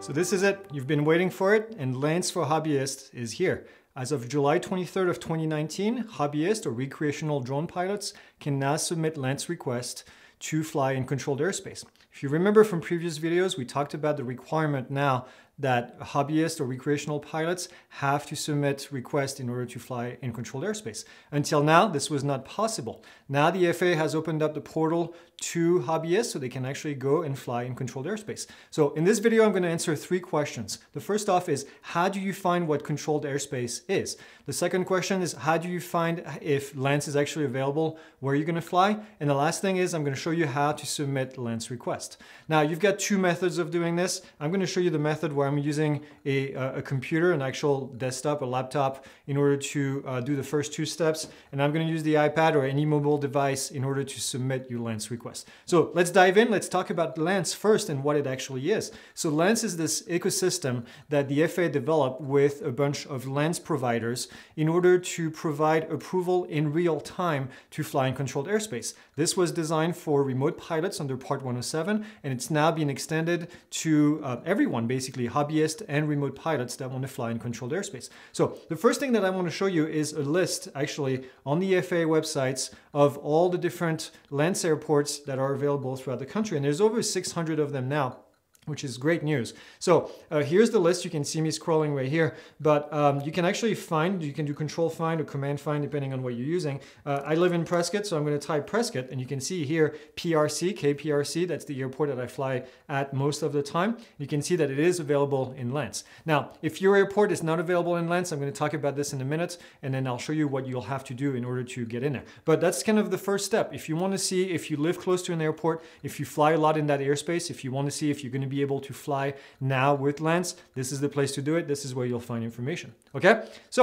So this is it. You've been waiting for it, and LAANC for Hobbyists is here. As of July 23rd of 2019, hobbyist or recreational drone pilots can now submit LAANC requests to fly in controlled airspace. If you remember from previous videos, we talked about the requirement now that hobbyists or recreational pilots have to submit requests in order to fly in controlled airspace. Until now, this was not possible. Now the FAA has opened up the portal to hobbyists so they can actually go and fly in controlled airspace. So in this video, I'm going to answer three questions. The first off is how do you find what controlled airspace is? The second question is how do you find if LAANC is actually available, where you're going to fly? And the last thing is I'm going to show you how to submit LAANC request. Now you've got two methods of doing this. I'm going to show you the method where where I'm using a, a computer, an actual desktop, a laptop, in order to uh, do the first two steps. And I'm gonna use the iPad or any mobile device in order to submit your LAANC request. So let's dive in. Let's talk about LAANC first and what it actually is. So LAANC is this ecosystem that the FAA developed with a bunch of LAANC providers in order to provide approval in real time to fly in controlled airspace. This was designed for remote pilots under Part 107, and it's now being extended to uh, everyone, basically hobbyists and remote pilots that want to fly in controlled airspace. So the first thing that I want to show you is a list actually on the FAA websites of all the different LAANC airports that are available throughout the country. And there's over 600 of them now which is great news. So uh, here's the list. You can see me scrolling right here, but um, you can actually find, you can do control find or command find depending on what you're using. Uh, I live in Prescott, so I'm going to type Prescott and you can see here PRC, KPRC, that's the airport that I fly at most of the time. You can see that it is available in LAANC. Now, if your airport is not available in LAANC, I'm going to talk about this in a minute and then I'll show you what you'll have to do in order to get in there. But that's kind of the first step. If you want to see if you live close to an airport, if you fly a lot in that airspace, if you want to see if you're going to be be able to fly now with LAANC, this is the place to do it. This is where you'll find information. Okay, so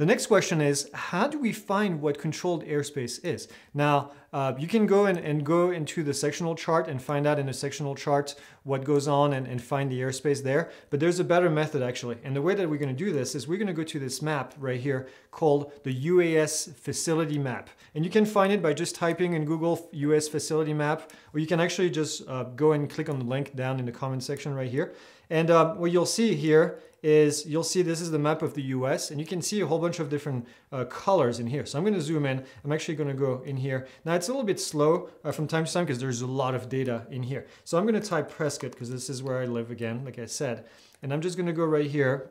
the next question is, how do we find what controlled airspace is? Now, uh, you can go and, and go into the sectional chart and find out in the sectional chart what goes on and, and find the airspace there. But there's a better method actually. And the way that we're gonna do this is we're gonna go to this map right here called the UAS facility map. And you can find it by just typing in Google UAS facility map, or you can actually just uh, go and click on the link down in the comment section right here. And uh, what you'll see here is you'll see this is the map of the US and you can see a whole bunch of different uh, colors in here. So I'm going to zoom in. I'm actually going to go in here. Now it's a little bit slow uh, from time to time because there's a lot of data in here. So I'm going to type Prescott because this is where I live again, like I said. And I'm just going to go right here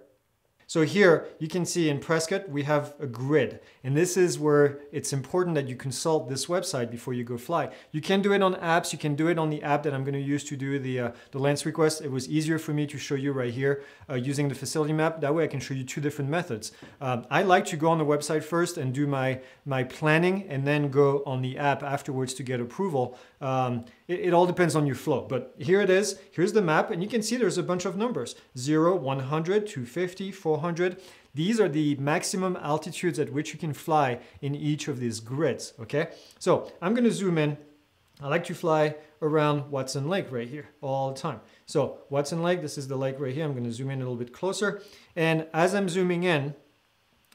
so here you can see in Prescott, we have a grid. And this is where it's important that you consult this website before you go fly. You can do it on apps. You can do it on the app that I'm gonna use to do the, uh, the LAANC request. It was easier for me to show you right here uh, using the facility map. That way I can show you two different methods. Um, I like to go on the website first and do my, my planning and then go on the app afterwards to get approval. Um, it, it all depends on your flow. But here it is. Here's the map. And you can see there's a bunch of numbers. 0, 100, 250, 400. These are the maximum altitudes at which you can fly in each of these grids, okay? So I'm gonna zoom in. I like to fly around Watson Lake right here all the time. So Watson Lake, this is the lake right here. I'm gonna zoom in a little bit closer. And as I'm zooming in,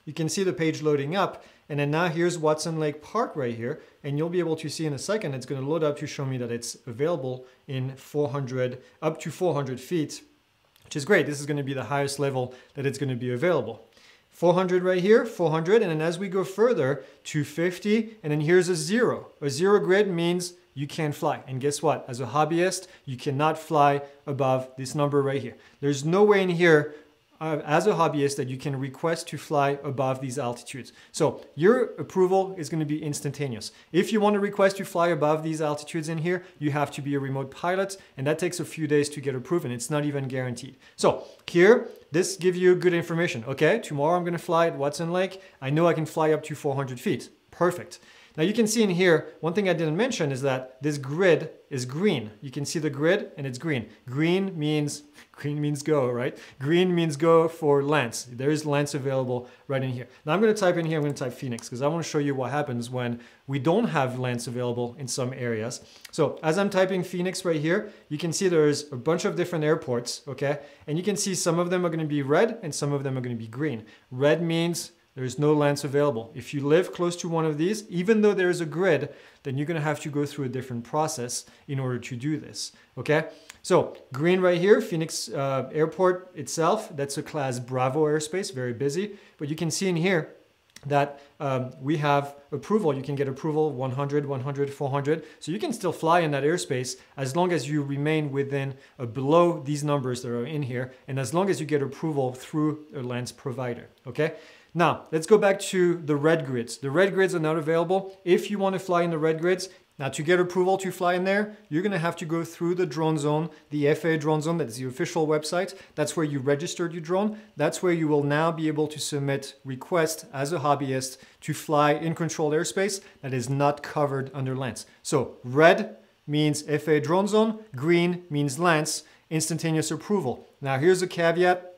you can see the page loading up. And then now here's Watson Lake Park right here. And you'll be able to see in a second, it's gonna load up to show me that it's available in 400, up to 400 feet, which is great. This is gonna be the highest level that it's gonna be available. 400 right here, 400, and then as we go further, 250, and then here's a zero. A zero grid means you can't fly. And guess what? As a hobbyist, you cannot fly above this number right here. There's no way in here uh, as a hobbyist that you can request to fly above these altitudes. So your approval is going to be instantaneous. If you want to request to fly above these altitudes in here, you have to be a remote pilot and that takes a few days to get approved and it's not even guaranteed. So here, this gives you good information. Okay, tomorrow I'm going to fly at Watson Lake. I know I can fly up to 400 feet. Perfect. Now you can see in here, one thing I didn't mention is that this grid is green. You can see the grid and it's green. Green means, green means go, right? Green means go for LAANC. There is LAANC available right in here. Now I'm gonna type in here, I'm gonna type Phoenix because I wanna show you what happens when we don't have LAANC available in some areas. So as I'm typing Phoenix right here, you can see there's a bunch of different airports, okay? And you can see some of them are gonna be red and some of them are gonna be green. Red means There's no LAANC available. If you live close to one of these, even though there is a grid, then you're gonna have to go through a different process in order to do this, okay? So green right here, Phoenix uh, Airport itself, that's a class Bravo airspace, very busy. But you can see in here, that um, we have approval. You can get approval 100, 100, 400. So you can still fly in that airspace as long as you remain within uh, below these numbers that are in here and as long as you get approval through a LAANC provider, okay? Now, let's go back to the red grids. The red grids are not available. If you want to fly in the red grids, now to get approval to fly in there, you're gonna have to go through the drone zone, the FAA drone zone, that's the official website. That's where you registered your drone. That's where you will now be able to submit request as a hobbyist to fly in controlled airspace that is not covered under LAANC. So red means FAA drone zone, green means LAANC, instantaneous approval. Now here's a caveat.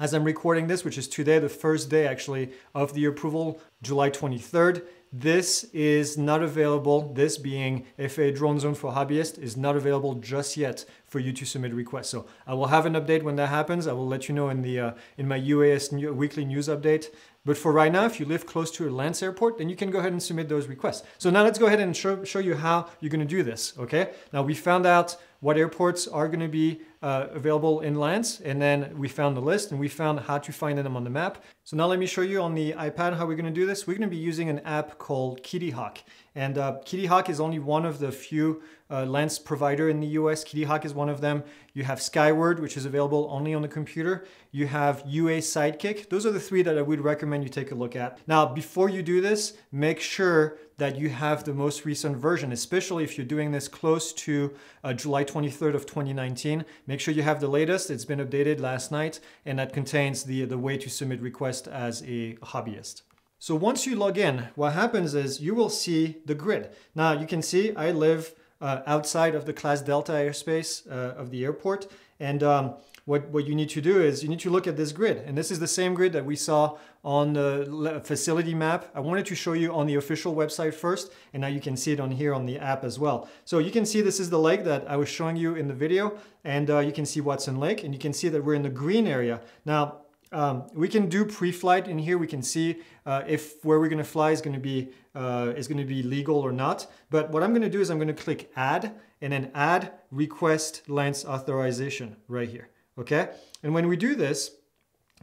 As I'm recording this, which is today, the first day actually of the approval, July 23rd, this is not available, this being FAA Drone Zone for Hobbyists, is not available just yet for you to submit requests. So I will have an update when that happens. I will let you know in the uh, in my UAS new, weekly news update. But for right now, if you live close to a LAANC airport, then you can go ahead and submit those requests. So now let's go ahead and show, show you how you're gonna do this, okay? Now we found out what airports are gonna be uh, available in LAANC. and then we found the list and we found how to find them on the map. So now let me show you on the iPad how we're gonna do this. We're gonna be using an app called Kittyhawk. And uh, Kittyhawk is only one of the few uh, LAANC provider in the US. Kittyhawk is one of them. You have Skyward, which is available only on the computer. You have UASidekick. Those are the three that I would recommend you take a look at. Now, before you do this, make sure that you have the most recent version, especially if you're doing this close to uh, July 23rd of 2019. Make sure you have the latest. It's been updated last night, and that contains the, the way to submit request as a hobbyist. So once you log in, what happens is you will see the grid. Now you can see I live uh, outside of the Class Delta airspace uh, of the airport. And um, what, what you need to do is you need to look at this grid. And this is the same grid that we saw on the facility map. I wanted to show you on the official website first, and now you can see it on here on the app as well. So you can see this is the lake that I was showing you in the video, and uh, you can see Watson Lake, and you can see that we're in the green area. Now, um, we can do pre-flight in here. We can see uh, if where we're going to fly is going to be uh, is going to be legal or not. But what I'm going to do is I'm going to click Add and then Add Request LAANC Authorization right here. Okay, and when we do this,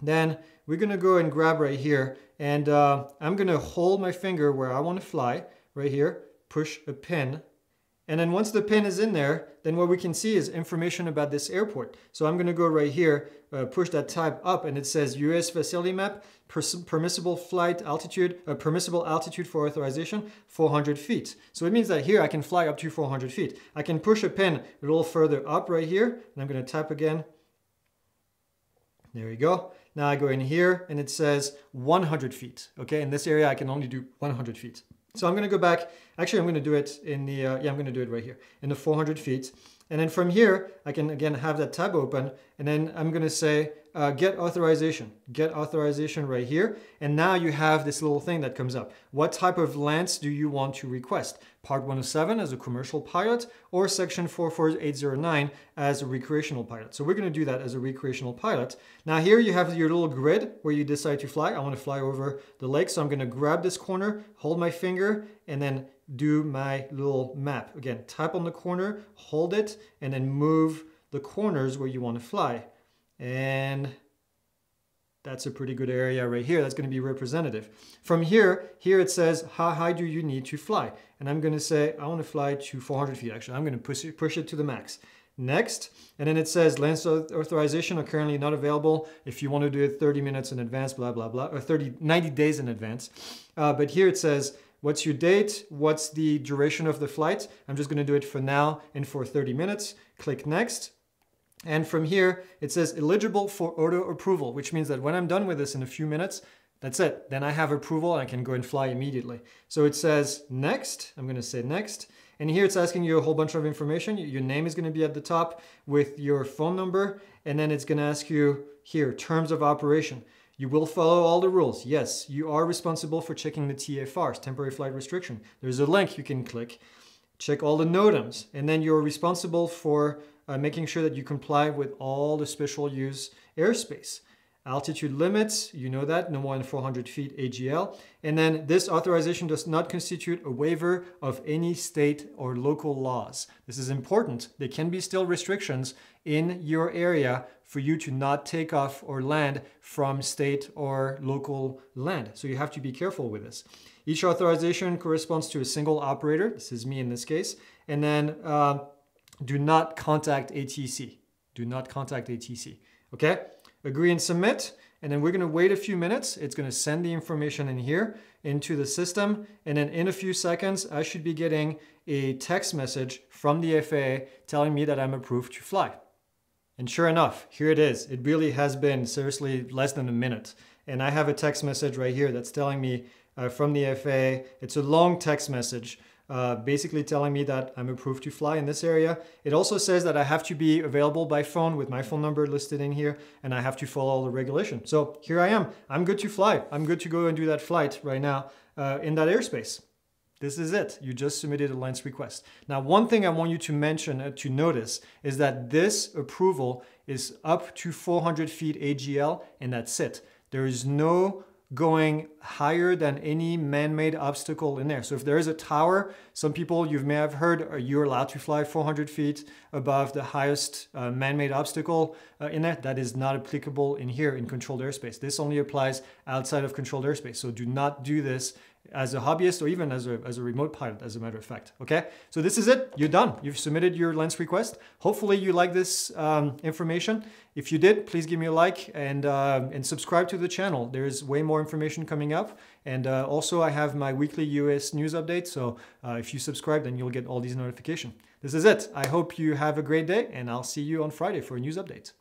then we're going to go and grab right here, and uh, I'm going to hold my finger where I want to fly right here. Push a pin and then once the pin is in there, then what we can see is information about this airport. So I'm gonna go right here, uh, push that tab up and it says UAS facility map, permissible flight altitude, uh, permissible altitude for authorization, 400 feet. So it means that here I can fly up to 400 feet. I can push a pin a little further up right here and I'm gonna tap again. There we go. Now I go in here and it says 100 feet. Okay, in this area I can only do 100 feet. So I'm going to go back. Actually, I'm going to do it in the, uh, yeah, I'm going to do it right here in the 400 feet. And then from here, I can again have that tab open and then I'm going to say uh, get authorization, get authorization right here. And now you have this little thing that comes up. What type of LAANC do you want to request? Part 107 as a commercial pilot or section 44809 as a recreational pilot. So we're gonna do that as a recreational pilot. Now here you have your little grid where you decide to fly. I wanna fly over the lake. So I'm gonna grab this corner, hold my finger, and then do my little map. Again, tap on the corner, hold it, and then move the corners where you wanna fly. And that's a pretty good area right here. That's going to be representative. From here, here it says, how high do you need to fly? And I'm going to say, I want to fly to 400 feet, actually. I'm going to push it, push it to the max. Next, and then it says LAANC authorization are currently not available if you want to do it 30 minutes in advance, blah, blah, blah, or 30, 90 days in advance. Uh, but here it says, what's your date? What's the duration of the flight? I'm just going to do it for now and for 30 minutes. Click next. And from here, it says eligible for auto approval, which means that when I'm done with this in a few minutes, that's it. Then I have approval and I can go and fly immediately. So it says next, I'm gonna say next. And here it's asking you a whole bunch of information. Your name is gonna be at the top with your phone number. And then it's gonna ask you here, terms of operation. You will follow all the rules. Yes, you are responsible for checking the TFRs, temporary flight restriction. There's a link you can click. Check all the NOTAMs. And then you're responsible for uh, making sure that you comply with all the special use airspace. Altitude limits, you know that, no more than 400 feet AGL. And then this authorization does not constitute a waiver of any state or local laws. This is important. There can be still restrictions in your area for you to not take off or land from state or local land. So you have to be careful with this. Each authorization corresponds to a single operator. This is me in this case. And then uh, do not contact ATC. Do not contact ATC. Okay? Agree and submit. And then we're going to wait a few minutes. It's going to send the information in here into the system. And then in a few seconds, I should be getting a text message from the FAA telling me that I'm approved to fly. And sure enough, here it is. It really has been seriously less than a minute. And I have a text message right here that's telling me uh, from the FAA. It's a long text message uh, basically telling me that I'm approved to fly in this area. It also says that I have to be available by phone with my phone number listed in here and I have to follow all the regulation. So here I am. I'm good to fly. I'm good to go and do that flight right now uh, in that airspace. This is it. You just submitted a LAANC request. Now, one thing I want you to mention, uh, to notice, is that this approval is up to 400 feet AGL and that's it. There is no going higher than any man-made obstacle in there. So if there is a tower, some people you may have heard uh, you're allowed to fly 400 feet above the highest uh, man-made obstacle uh, in there. That is not applicable in here in controlled airspace. This only applies outside of controlled airspace. So do not do this as a hobbyist or even as a, as a remote pilot, as a matter of fact. Okay, so this is it. You're done. You've submitted your LAANC request. Hopefully you like this um, information. If you did, please give me a like and, uh, and subscribe to the channel. There's way more information coming up. And uh, also I have my weekly US news update. So uh, if you subscribe, then you'll get all these notifications. This is it. I hope you have a great day and I'll see you on Friday for a news update.